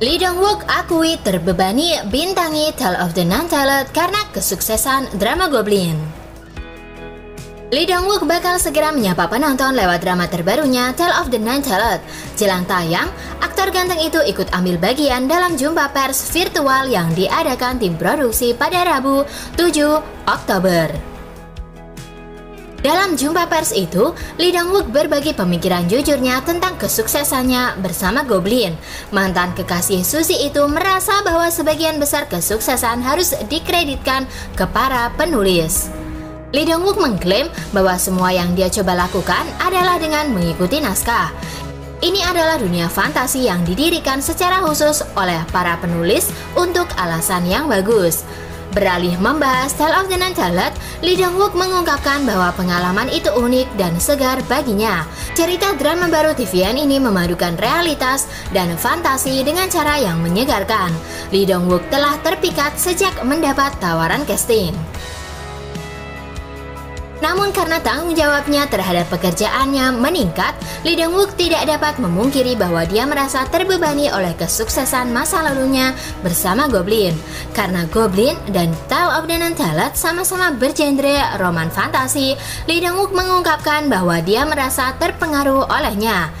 Lee Dong Wook akui terbebani bintangi Tale of the Nine-Tailed karena kesuksesan drama Goblin. Lee Dong Wook bakal segera menyapa penonton lewat drama terbarunya Tale of the Nine-Tailed. Jelang tayang, aktor ganteng itu ikut ambil bagian dalam jumpa pers virtual yang diadakan tim produksi pada Rabu 7 Oktober. Dalam jumpa pers itu, Lee Dong Wook berbagi pemikiran jujurnya tentang kesuksesannya bersama Goblin. Mantan kekasih Susi itu merasa bahwa sebagian besar kesuksesan harus dikreditkan ke para penulis. Lee Dong Wook mengklaim bahwa semua yang dia coba lakukan adalah dengan mengikuti naskah. Ini adalah dunia fantasi yang didirikan secara khusus oleh para penulis untuk alasan yang bagus. Beralih membahas Tale of the Nine-Tailed, Lee Dong Wook mengungkapkan bahwa pengalaman itu unik dan segar baginya. Cerita drama baru TVN ini memadukan realitas dan fantasi dengan cara yang menyegarkan. Lee Dong Wook telah terpikat sejak mendapat tawaran casting. Namun karena tanggung jawabnya terhadap pekerjaannya meningkat, Lee Dong Wook tidak dapat memungkiri bahwa dia merasa terbebani oleh kesuksesan masa lalunya bersama Goblin. Karena Goblin dan Tale of the Untold sama-sama bergenre roman fantasi, Lee Dong Wook mengungkapkan bahwa dia merasa terpengaruh olehnya.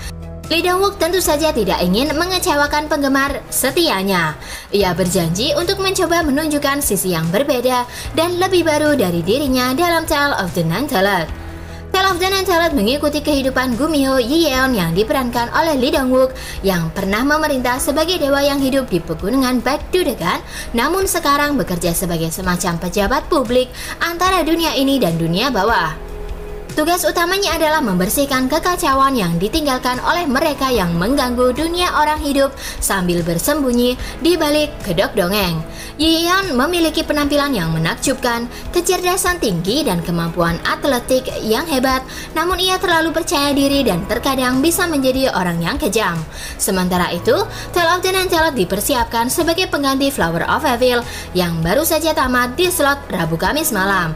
Lee Dong Wook tentu saja tidak ingin mengecewakan penggemar setianya. Ia berjanji untuk mencoba menunjukkan sisi yang berbeda dan lebih baru dari dirinya dalam Tale of the Nine-Tailed. Tale of the Nine-Tailed mengikuti kehidupan Gumiho Yeon yang diperankan oleh Lee Dong Wook yang pernah memerintah sebagai dewa yang hidup di pegunungan Batu Degan, namun sekarang bekerja sebagai semacam pejabat publik antara dunia ini dan dunia bawah. Tugas utamanya adalah membersihkan kekacauan yang ditinggalkan oleh mereka yang mengganggu dunia orang hidup sambil bersembunyi di balik kedok dongeng. Yeon memiliki penampilan yang menakjubkan, kecerdasan tinggi dan kemampuan atletik yang hebat, namun ia terlalu percaya diri dan terkadang bisa menjadi orang yang kejam. Sementara itu, Tale of the Nine dipersiapkan sebagai pengganti Flower of Evil yang baru saja tamat di slot Rabu Kamis malam.